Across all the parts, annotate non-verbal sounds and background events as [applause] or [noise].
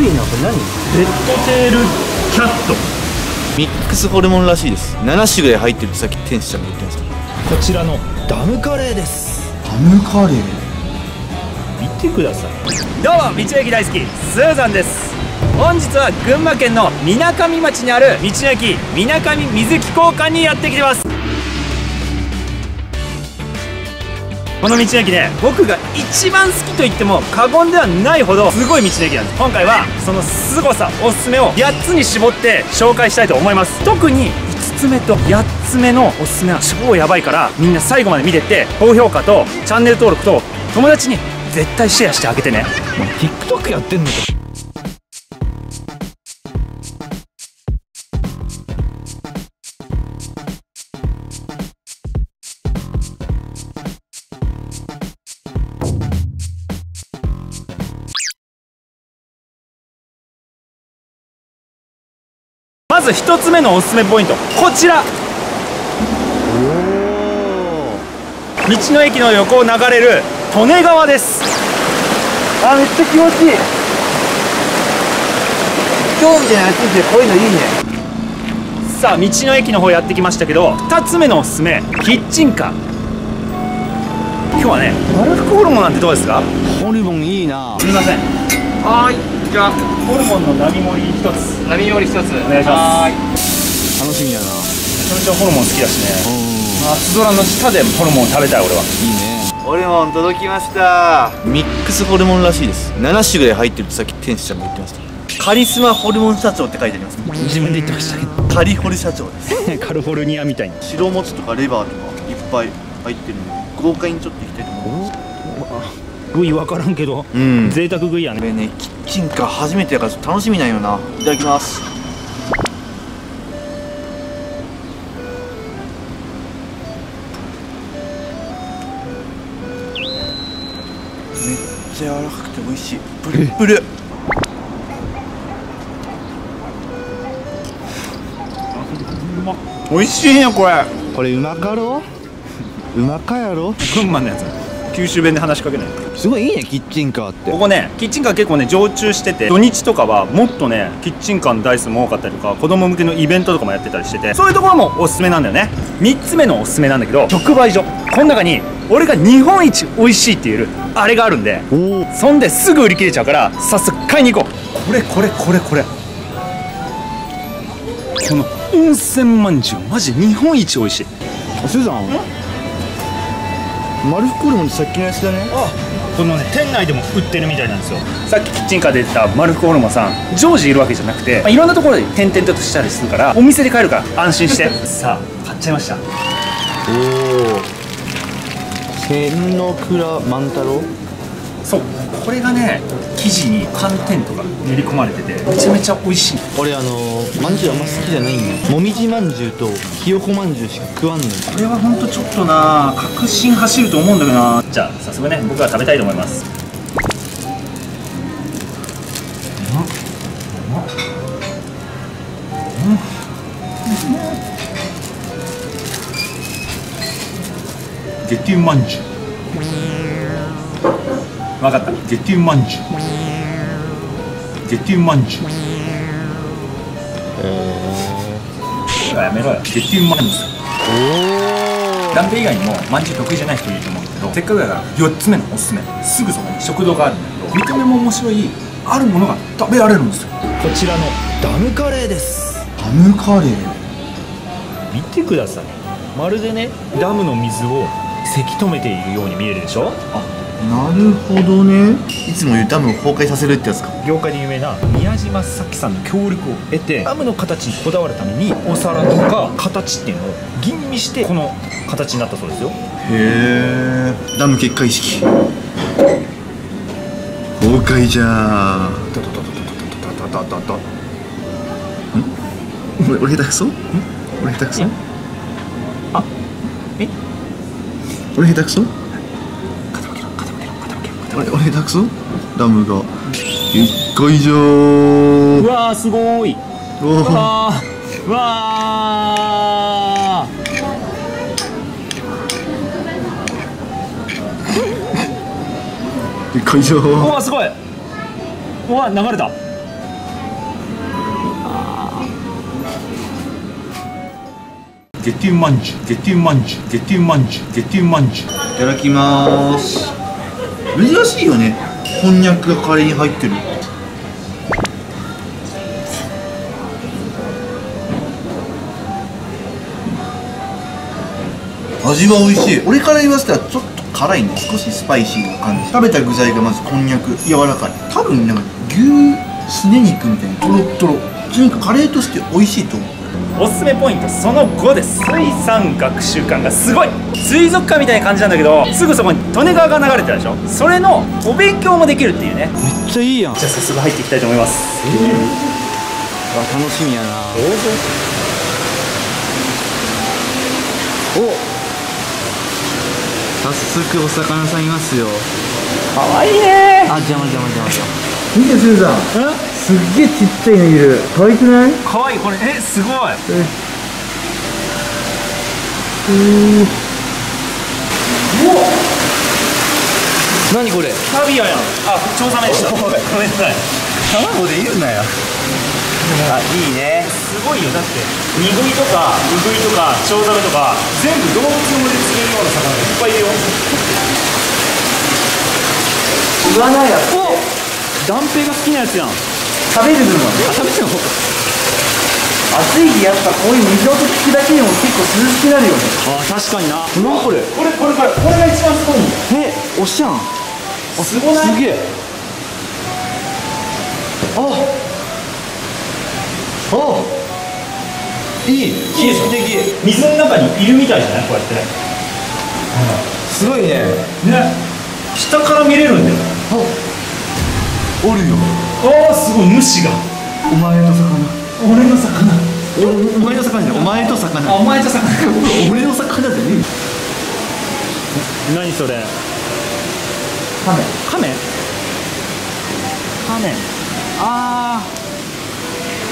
ごいなこれ何レッドテールキャット。ミックスホルモンらしいです。7種ぐらい入ってるってさっき天使ちゃんが言ってました。こちらのダムカレーです。ハムカレー？見てください。どうも道の駅大好きスーザンです。本日は群馬県のみなかみ町にある道の駅みなかみ水木交換にやってきてますこの道の駅ね僕が一番好きと言っても過言ではないほどすごい道の駅なんです。今回はその凄さおすすめを8つに絞って紹介したいと思います。特に5つ目と8つ目のおすすめは超やばいからみんな最後まで見てって高評価とチャンネル登録と友達に絶対シェアしてあげてね。もう TikTok やってんのか？まず1つ目のおすすめポイントこちら。道の駅の横を流れる利根川です。あめっちゃ気持ちいい。今日みたいな暑い日でこういうのいいね。さあ道の駅の方やってきましたけど2つ目のおすすめキッチンカー。今日はね丸福ホルモンなんてどうですか？ホルモンいいな。すみません。はーいじゃあホルモンの並盛り1つ。波より一つ。お願いします。楽しみだな。めちゃめちゃホルモン好きだしね。う。夏空の下でホルモン食べたい俺は。んいいね。ホルモン届きました。ミックスホルモンらしいです。7種ぐらい入ってるってさっき天使ちゃんが言ってました。カリスマホルモン社長って書いてあります。自分で言ってましたけカリホル社長です。ど [laughs] カリフォルニアみたいに。白餅とかレバーとかいっぱい入ってるんで豪快にちょっといきたいと思います部位分からんけどうん。贅沢食いやね。これねキッチンカー初めてやから楽しみなんよな。いただきます。めっちゃ柔らかくて美味しい。プルップル。美味しいねこれ。これうまかろう？まかやろ群馬のやつ。九州弁で話しかけないすごいいいねキッチンカーって。ここねキッチンカー結構ね常駐してて土日とかはもっとねキッチンカーの台数も多かったりとか子供向けのイベントとかもやってたりしててそういうところもおすすめなんだよね。3つ目のおすすめなんだけど直売所。この中に俺が日本一美味しいって言えるあれがあるんでおお。そんですぐ売り切れちゃうから早速買いに行こう。これこれこれこれ。この温泉まんじゅうマジ日本一美味しい。スーザン。丸福ホルモンってさっきのやつだねこのね店内でも売ってるみたいなんですよ。さっきキッチンカーで言ったマルフホルモンさん常時いるわけじゃなくて、まあ、いろんなところで点々としたりするからお店で買えるから安心して。さあ買っちゃいました。おお千の倉万太郎？そうこれがね生地に寒天とか練り込まれててめちゃめちゃ美味しい。俺あのまんじゅうあんま好きじゃないんだよ。もみじまんじゅうとひよこまんじゅうしか食わんのよ。これはほんとちょっとな確信走ると思うんだけどな。じゃあ早速ね僕は食べたいと思います。ゲティまんじゅう分かった。ゲティまんじゅうゲティまんじゅうやめろよ。ゲティまんじゅう男性以外にもまんじゅう得意じゃない人いると思うんだけどせっかくだから。4つ目のおすすめ。すぐそこに。食堂があるんだけど。見た目も面白いあるものが食べられるんですよ。こちらのダムカレーです。ハムカレー。見てください。まるでねダムの水をせき止めているように見えるでしょ？なるほどね。いつも言うダムを崩壊させるってやつか。業界で有名な宮島咲さんの協力を得てダムの形にこだわるためにお皿とか形っていうのを吟味してこの形になったそうですよ。へえダム決壊式。崩壊じゃ。ードドドドドドドドドド俺俺下手くそ？俺下手くそ？あえ？俺下手くそ？あれあれたくそダムが。でっ以上。うわーすごい。わー。わー。でっかいじゃうわすごい。うわ流れた。ゲティマンジュゲティマンジュゲティマンジュゲティマンジュ。いただきます。珍しいよね。こんにゃくがカレーに入ってる。味は美味しい。俺から言わせたらちょっと辛いね。少しスパイシーな感じ。食べた具材がまずこんにゃく。柔らかい。多分なんか牛すね肉みたいな。トロトロ。とにかくカレーとして美味しいと思う。おすすめポイントその5です。水産学習館がすごい。水族館みたいな感じなんだけどすぐそこに利根川が流れてるでしょ。それのお勉強もできるっていうね。めっちゃいいやん。あじゃあ早速入っていきたいと思います。楽しみやな。お早速お魚さんいますよ。かわいいね。あ邪魔邪魔邪魔邪魔。見てスーさんすっげえちっちゃいのいる。可愛くない？かわいいこれ。えすごい。何これ？キャビアやん。あチョウザメでしたごめんなさい。卵で言うなよ。あいいね。すごいよだって。ニグイとかウグイとかチョウザメとか全部動物で釣れるような魚がいっぱいいるよ。言わないやお断平が好きなやつやん食べる分はね。あ食べての暑い日やっぱこういう水音聞くだけでも結構涼しくなるよね。あ確かにな。何これ？これこれこれこれが一番すごいんだよ。えおっしゃん。すごない？すげえ。あ。あ。いい。いいでし水の中にいるみたいじゃない？こうやって。すごいね。ね。下から見れるんだよ。おるよああすごい虫が。お前の魚。俺の魚。おお前の魚じゃないお前と魚。あお前と魚。俺の魚じゃねえ何それ？カメカメカメあ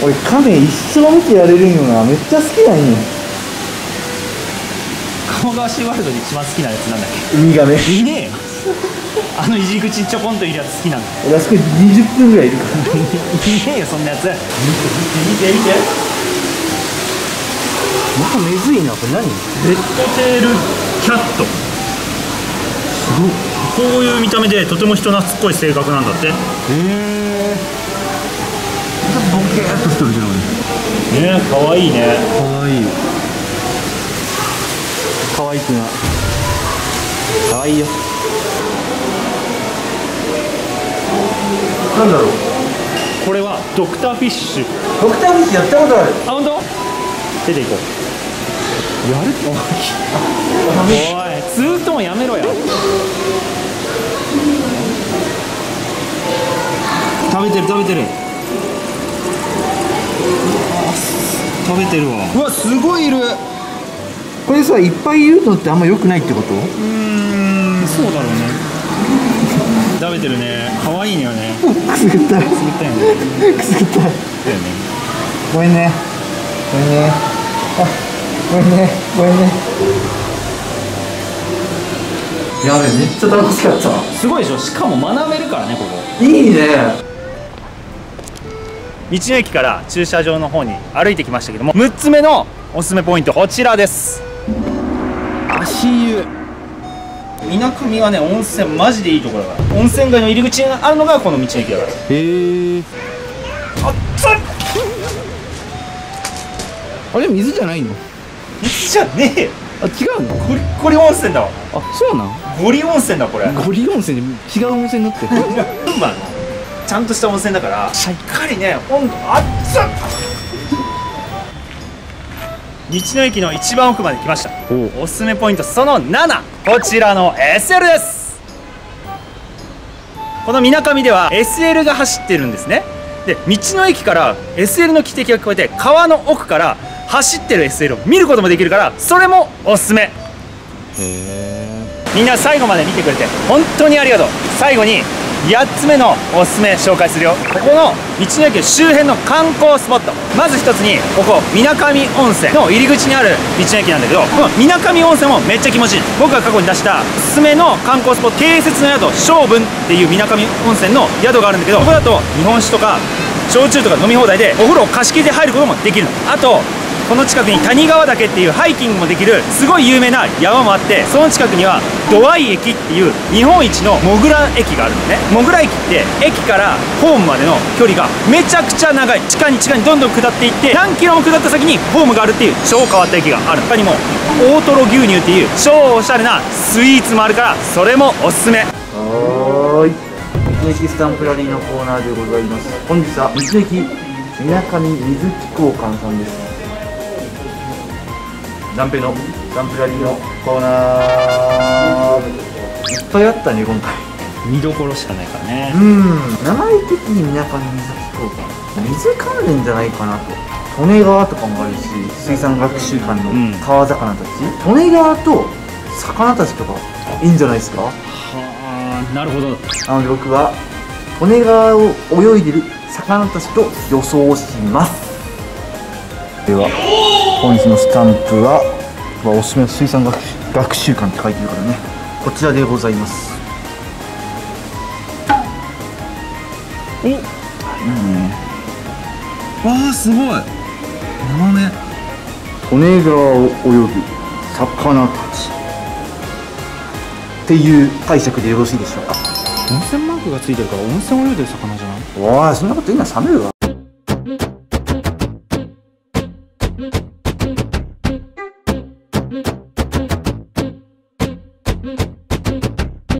俺カメ一生見てやれるんよな。めっちゃ好きなんよ。あ鴨川シーワールドで一番好きなやつなんだっウミガメ。けいねえよ [laughs] あの入り口にちょこんといるやつ好きなんだ。俺あそこに20分ぐらいいるから。いねえよそんなやつ見て見て見てなんかめずいなこれ何？レッドテールキャット。こういう見た目でとても人懐っこい性格なんだって。ねへえ。ボケーっとしてるじゃないえかわいいね。かわいい。かわいくな。かわいいよなんだろう。これはドクターフィッシュ。ドクターフィッシュやったことある。あ本当？出ていこう。やる？おいツートーンやめろよ。食べてる食べてる。食べてるわ。うわすごいいる。これさいっぱいいるのってあんま良くないってこと？うーんそうだろうね食べてるね。可愛いのよね。くすぐった。い作ったよね。くすぐった。いだよねごめんね。ごめんね。あごめんね。ごめんね。やべめっちゃ楽しかった。すごいでしょ？しかも学べるからねここ。いいね。道の駅から駐車場の方に歩いてきましたけども6つ目のおすすめポイントこちらです。足湯みなかみはね温泉マジでいいところだから。温泉街の入り口にあるのがこの道の駅だから。へえ。あっつっ。あれ水じゃないの？水じゃねえよ。あ違うの？ゴリッゴリ温泉だわ。あそうなん？ゴリ温泉だこれ。ゴリ温泉で違う温泉になってる。群馬のちゃんとした温泉だからしっかりね温度あっつっ道の駅の一番奥まで来ました。おおすすめポイントその7こちらの SL です。このみなかみでは SL が走ってるんですね。で道の駅から SL の汽笛が聞こえて川の奥から走ってる SL を見ることもできるからそれもおすすめ。へえみんな最後まで見てくれて本当にありがとう。最後に8つ目のおすすめ紹介するよ。ここの道の駅周辺の観光スポット。まず一つにここ水上温泉の入り口にある道の駅なんだけど。この水上温泉もめっちゃ気持ちいい僕が過去に出したおすすめの観光スポット併設の宿勝文っていう水上温泉の宿がある。んだけどここだと日本酒とか焼酎とか飲み放題でお風呂を貸し切りで入る。こともできる。のあとこの近くに谷川岳っていうハイキングもできるすごい有名な山もあってその近くにはドアイ駅っていう日本一のモグラ駅があるのね。モグラ駅って駅からホームまでの距離がめちゃくちゃ長い。地下に地下にどんどん下っていって何キロも下った先にホームがあるっていう超変わった駅がある他にも大トロ牛乳っていう超おしゃれなスイーツもあるからそれもおすすめ。はい。道の駅スタンプラリーのコーナーでございます。本日は道の駅みなかみ水木交換さんです。ダンペのスタンプラリーのコーナー。いっぱいあったね今回見どころしかないからね。うん。名前的にみなかみ水木交換水関連じゃないかなと。利根川とかもあるし水産学習館のうん。川魚たち、利根川と魚たちとかいいんじゃないですか？はあなるほど。なので僕は利根川を泳いでる魚たちと予想します。では本日のスタンプはまあおすすめの水産学習学習館って書いてるからね。こちらでございます。おいい。ねわあすごい。生目利根川を泳ぐ魚たち。っていう解釈でよろしいでしょうか。温泉マークがついてるから温泉泳いでる魚じゃない？おいそんなこと言うのは冷めるわ